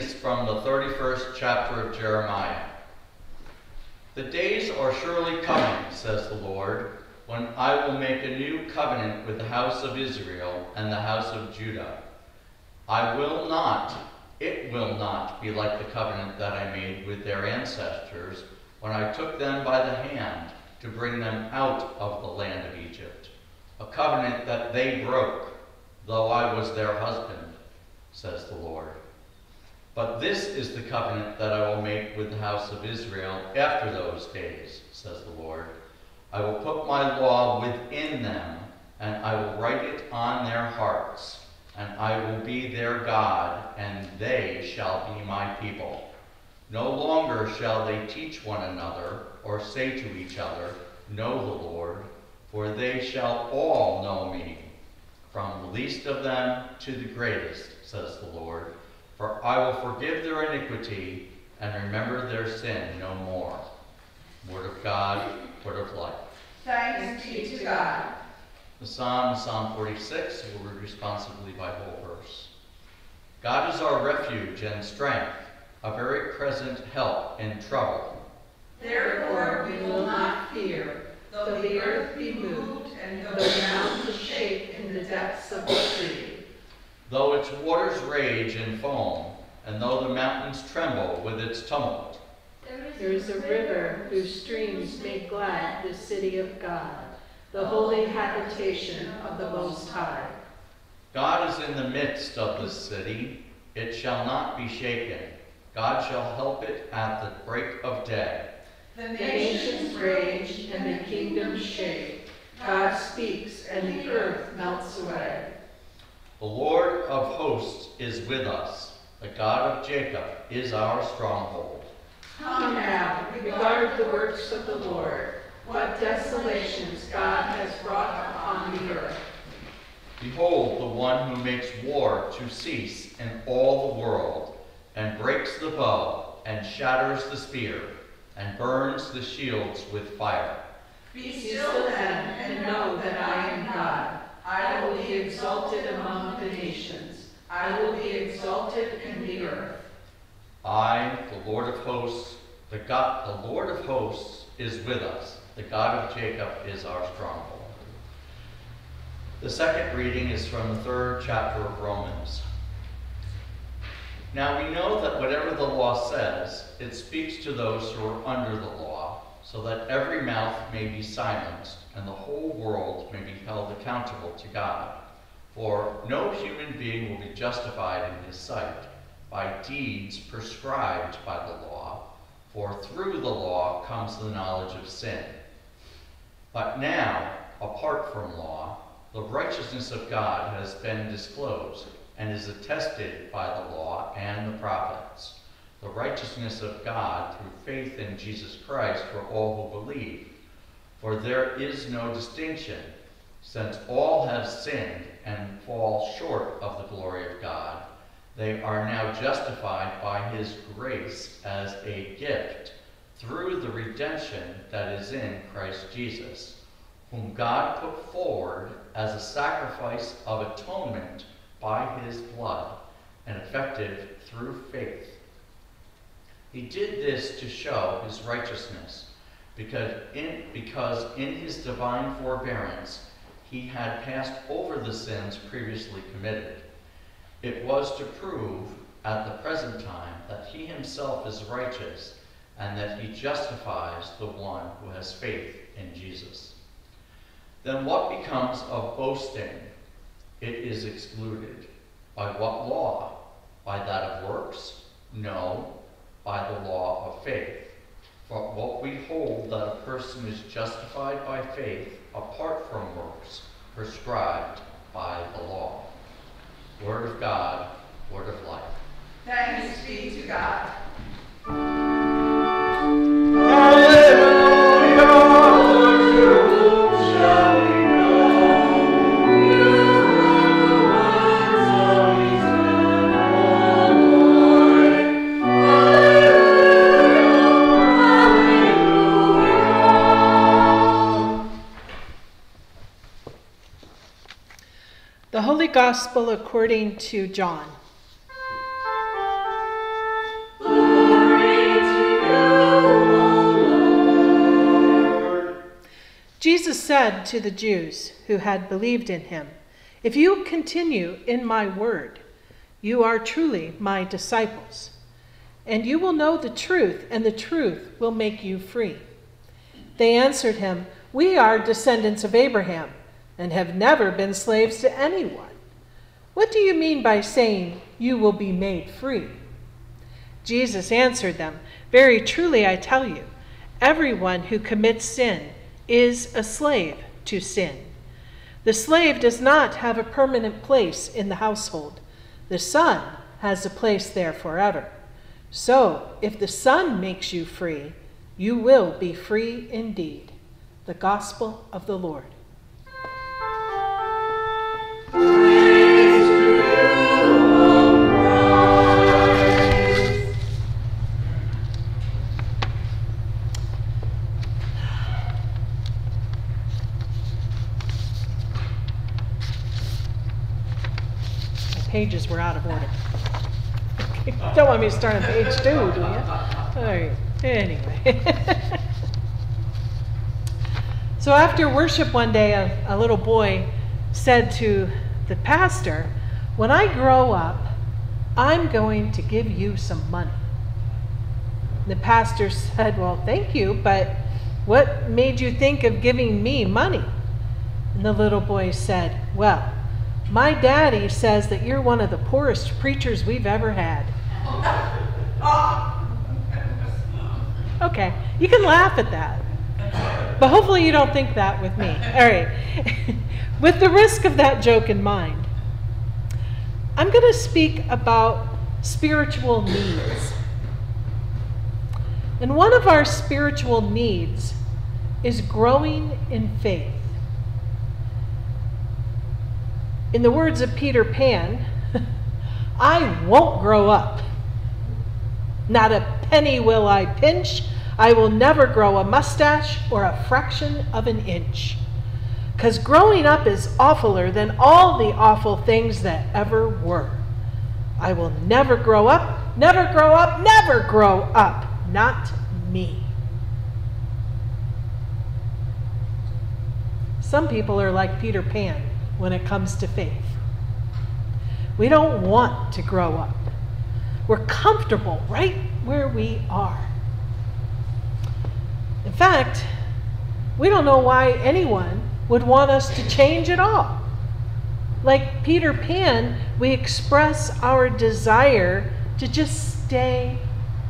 is from the 31st chapter of Jeremiah. The days are surely coming, says the Lord, when I will make a new covenant with the house of Israel and the house of Judah. I will not, it will not be like the covenant that I made with their ancestors when I took them by the hand to bring them out of the land of Egypt, a covenant that they broke, though I was their husband, says the Lord. But this is the covenant that I will make with the house of Israel after those days, says the Lord. I will put my law within them, and I will write it on their hearts, and I will be their God, and they shall be my people. No longer shall they teach one another, or say to each other, Know the Lord, for they shall all know me, from the least of them to the greatest, says the Lord. For I will forgive their iniquity and remember their sin no more. Word of God, word of life. Thanks be to God. The Psalm, Psalm 46, will read responsibly by whole verse. God is our refuge and strength, a very present help in trouble. Therefore we will not fear, though the earth be moved, and though the mountains shake in the depths of the sea. Though its waters rage and foam, and though the mountains tremble with its tumult. There is a river whose streams make glad the city of God, the holy habitation of the Most High. God is in the midst of the city, it shall not be shaken. God shall help it at the break of day. The The nations rage and the kingdoms shake. God speaks and the earth melts away. The Lord of hosts is with us. The God of Jacob is our stronghold. Come now, regard the works of the Lord, what desolations God has brought upon the earth. Behold the one who makes war to cease in all the world, and breaks the bow, and shatters the spear, and burns the shields with fire. Be still then, and know that I am God. I will be exalted among the nations. I will be exalted in the earth. I, the Lord of hosts, the God, the Lord of hosts is with us. The God of Jacob is our stronghold. The second reading is from the third chapter of Romans. Now we know that whatever the law says, it speaks to those who are under the law, so that every mouth may be silenced and the whole world may be held accountable to God. For no human being will be justified in his sight by deeds prescribed by the law, for through the law comes the knowledge of sin. But now, apart from law, the righteousness of God has been disclosed and is attested by the law and the prophets. The righteousness of God through faith in Jesus Christ for all who believe. For there is no distinction, since all have sinned and fall short of the glory of God. They are now justified by his grace as a gift through the redemption that is in Christ Jesus, whom God put forward as a sacrifice of atonement by his blood and effective through faith. He did this to show his righteousness, because in, because in his divine forbearance he had passed over the sins previously committed. It was to prove at the present time that he himself is righteous and that he justifies the one who has faith in Jesus. Then what becomes of boasting? It is excluded. By what law? By that of works? No, by the law of faith. For what we hold that a person is justified by faith apart from works prescribed by the law. Word of God, word of life. Thanks be to God. Gospel according to John. Jesus said to the Jews who had believed in him, If you continue in my word, you are truly my disciples, and you will know the truth, and the truth will make you free. They answered him, We are descendants of Abraham and have never been slaves to anyone. What do you mean by saying, You will be made free? Jesus answered them, Very truly I tell you, everyone who commits sin is a slave to sin. The slave does not have a permanent place in the household, the son has a place there forever. So, if the Son makes you free, you will be free indeed. The Gospel of the Lord. Pages were out of order. Don't want me to start on page two, do you? All right, anyway. so after worship one day, a, a little boy said to the pastor, When I grow up, I'm going to give you some money. The pastor said, Well, thank you, but what made you think of giving me money? And the little boy said, Well, my daddy says that you're one of the poorest preachers we've ever had. Okay, you can laugh at that. But hopefully you don't think that with me. All right. with the risk of that joke in mind, I'm going to speak about spiritual needs. And one of our spiritual needs is growing in faith. In the words of Peter Pan, I won't grow up. Not a penny will I pinch. I will never grow a mustache or a fraction of an inch. Because growing up is awfuler than all the awful things that ever were. I will never grow up, never grow up, never grow up. Not me. Some people are like Peter Pan when it comes to faith. We don't want to grow up. We're comfortable right where we are. In fact, we don't know why anyone would want us to change at all. Like Peter Pan, we express our desire to just stay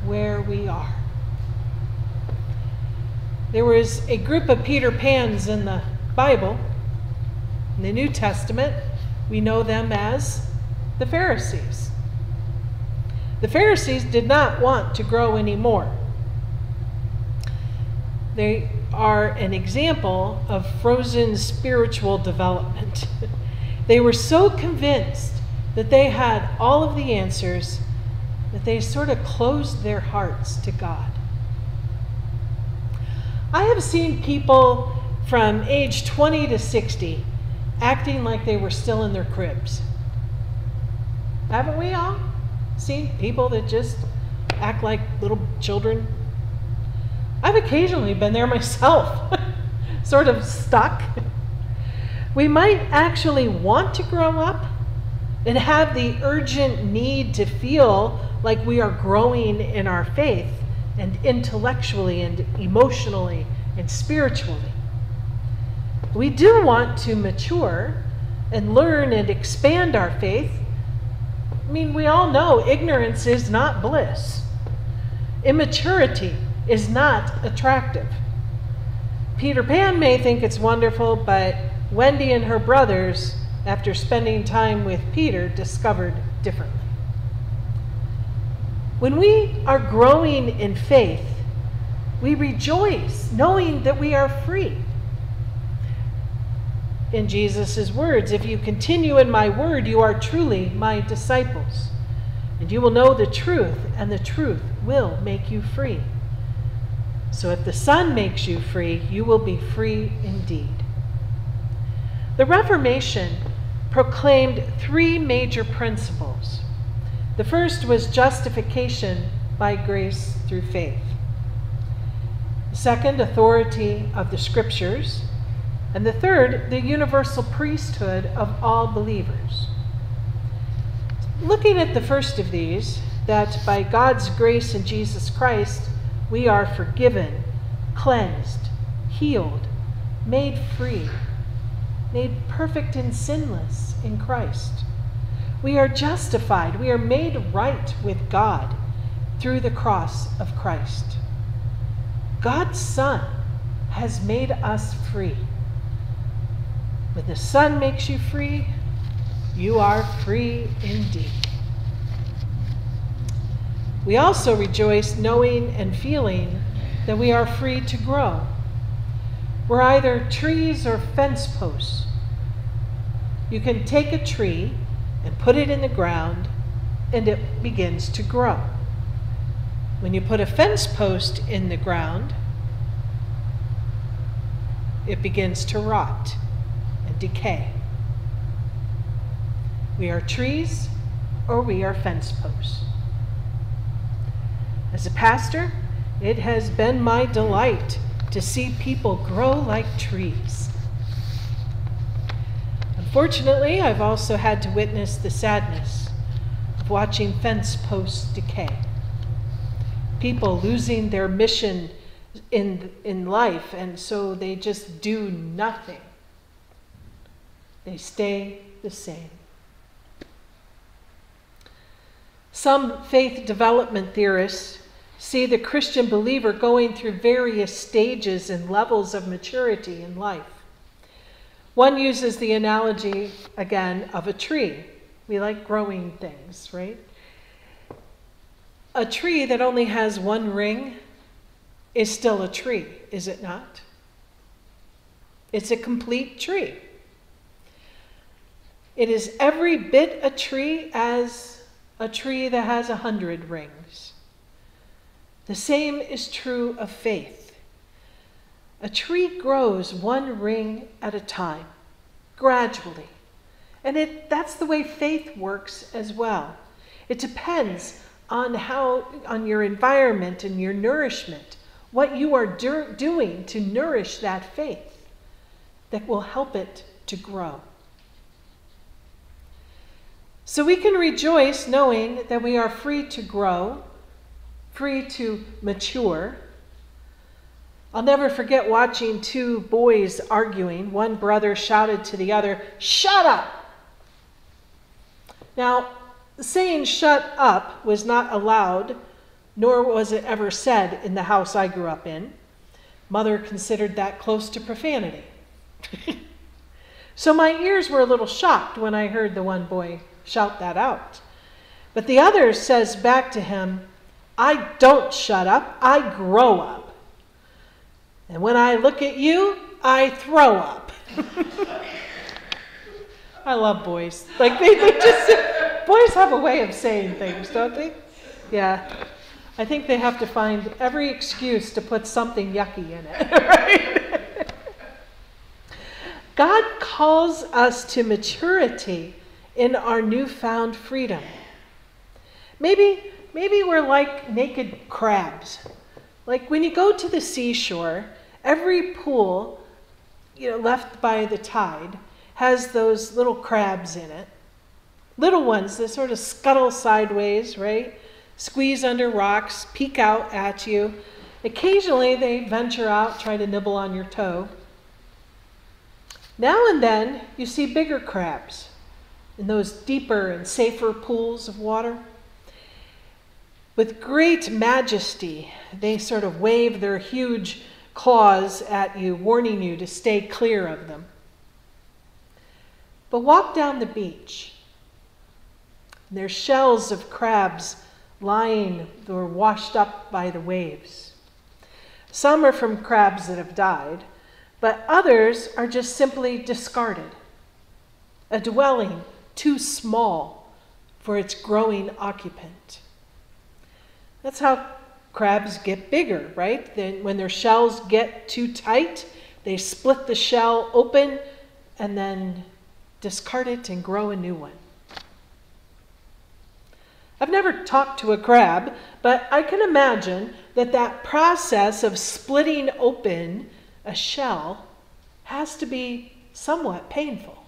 where we are. There was a group of Peter Pans in the Bible in the New Testament, we know them as the Pharisees. The Pharisees did not want to grow anymore. They are an example of frozen spiritual development. they were so convinced that they had all of the answers that they sort of closed their hearts to God. I have seen people from age 20 to 60 acting like they were still in their cribs. Haven't we all seen people that just act like little children? I've occasionally been there myself, sort of stuck. We might actually want to grow up and have the urgent need to feel like we are growing in our faith and intellectually and emotionally and spiritually. We do want to mature and learn and expand our faith. I mean, we all know ignorance is not bliss, immaturity is not attractive. Peter Pan may think it's wonderful, but Wendy and her brothers, after spending time with Peter, discovered differently. When we are growing in faith, we rejoice knowing that we are free in Jesus' words If you continue in my word, you are truly my disciples. And you will know the truth, and the truth will make you free. So if the Son makes you free, you will be free indeed. The Reformation proclaimed three major principles. The first was justification by grace through faith. The second, authority of the Scriptures. And the third, the universal priesthood of all believers. Looking at the first of these, that by God's grace in Jesus Christ, we are forgiven, cleansed, healed, made free, made perfect and sinless in Christ. We are justified, we are made right with God through the cross of Christ. God's Son has made us free. When the Son makes you free, you are free indeed. We also rejoice knowing and feeling that we are free to grow. We're either trees or fence posts. You can take a tree and put it in the ground, and it begins to grow. When you put a fence post in the ground, it begins to rot decay. We are trees or we are fence posts. As a pastor, it has been my delight to see people grow like trees. Unfortunately, I've also had to witness the sadness of watching fence posts decay. People losing their mission in, in life, and so they just do nothing. They stay the same. Some faith development theorists see the Christian believer going through various stages and levels of maturity in life. One uses the analogy, again, of a tree. We like growing things, right? A tree that only has one ring is still a tree, is it not? It's a complete tree. It is every bit a tree as a tree that has a hundred rings. The same is true of faith. A tree grows one ring at a time, gradually. And it, that's the way faith works as well. It depends on how, on your environment and your nourishment, what you are do- doing to nourish that faith that will help it to grow. So we can rejoice knowing that we are free to grow, free to mature. I'll never forget watching two boys arguing. One brother shouted to the other, Shut up! Now, saying shut up was not allowed, nor was it ever said in the house I grew up in. Mother considered that close to profanity. so my ears were a little shocked when I heard the one boy shout that out. But the other says back to him, I don't shut up, I grow up. And when I look at you, I throw up. I love boys. Like they, they just boys have a way of saying things, don't they? Yeah. I think they have to find every excuse to put something yucky in it, right? God calls us to maturity in our newfound freedom. Maybe, maybe we're like naked crabs. Like when you go to the seashore, every pool you know, left by the tide has those little crabs in it. Little ones that sort of scuttle sideways, right? Squeeze under rocks, peek out at you. Occasionally they venture out, try to nibble on your toe. Now and then you see bigger crabs in those deeper and safer pools of water. With great majesty, they sort of wave their huge claws at you, warning you to stay clear of them. But walk down the beach. There's shells of crabs lying or washed up by the waves. Some are from crabs that have died, but others are just simply discarded. A dwelling too small for its growing occupant. That's how crabs get bigger, right? Then when their shells get too tight, they split the shell open and then discard it and grow a new one. I've never talked to a crab, but I can imagine that that process of splitting open a shell has to be somewhat painful.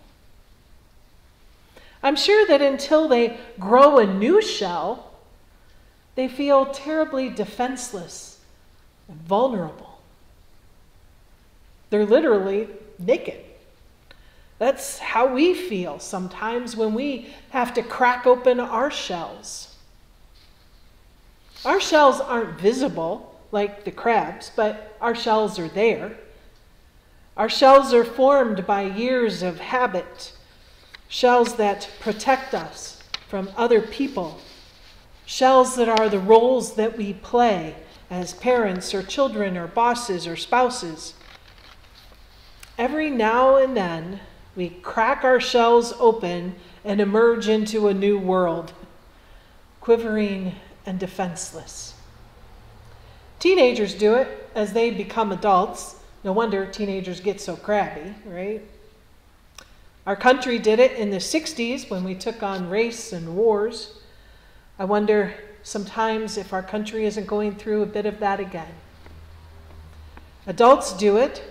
I'm sure that until they grow a new shell, they feel terribly defenseless and vulnerable. They're literally naked. That's how we feel sometimes when we have to crack open our shells. Our shells aren't visible like the crabs, but our shells are there. Our shells are formed by years of habit, shells that protect us from other people, shells that are the roles that we play as parents or children or bosses or spouses. Every now and then, we crack our shells open and emerge into a new world, quivering and defenseless. Teenagers do it as they become adults. No wonder teenagers get so crabby, right? Our country did it in the 60s when we took on race and wars. I wonder sometimes if our country isn't going through a bit of that again. Adults do it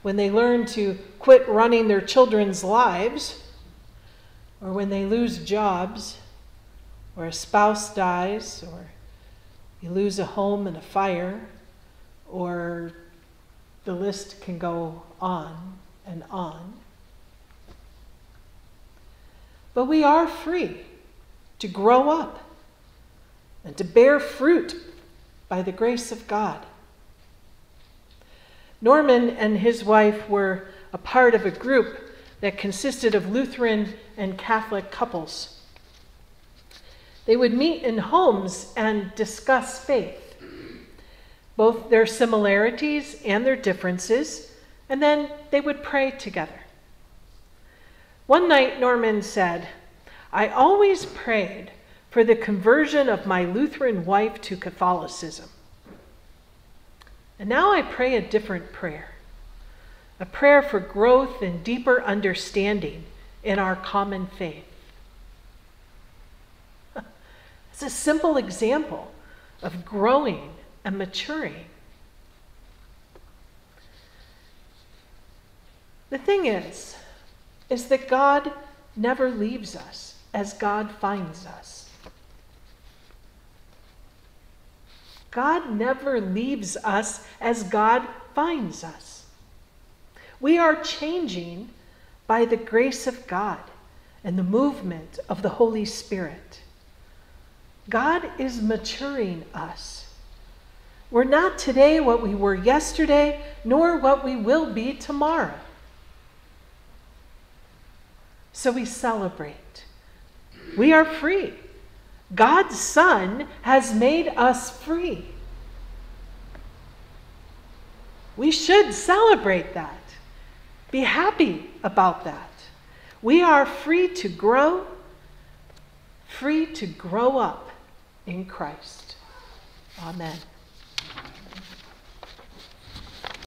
when they learn to quit running their children's lives, or when they lose jobs, or a spouse dies, or you lose a home in a fire, or the list can go on and on. But we are free to grow up and to bear fruit by the grace of God. Norman and his wife were a part of a group that consisted of Lutheran and Catholic couples. They would meet in homes and discuss faith, both their similarities and their differences, and then they would pray together. One night, Norman said, I always prayed for the conversion of my Lutheran wife to Catholicism. And now I pray a different prayer a prayer for growth and deeper understanding in our common faith. It's a simple example of growing and maturing. The thing is, is that God never leaves us as God finds us. God never leaves us as God finds us. We are changing by the grace of God and the movement of the Holy Spirit. God is maturing us. We're not today what we were yesterday, nor what we will be tomorrow. So we celebrate. We are free. God's Son has made us free. We should celebrate that. Be happy about that. We are free to grow, free to grow up in Christ. Amen.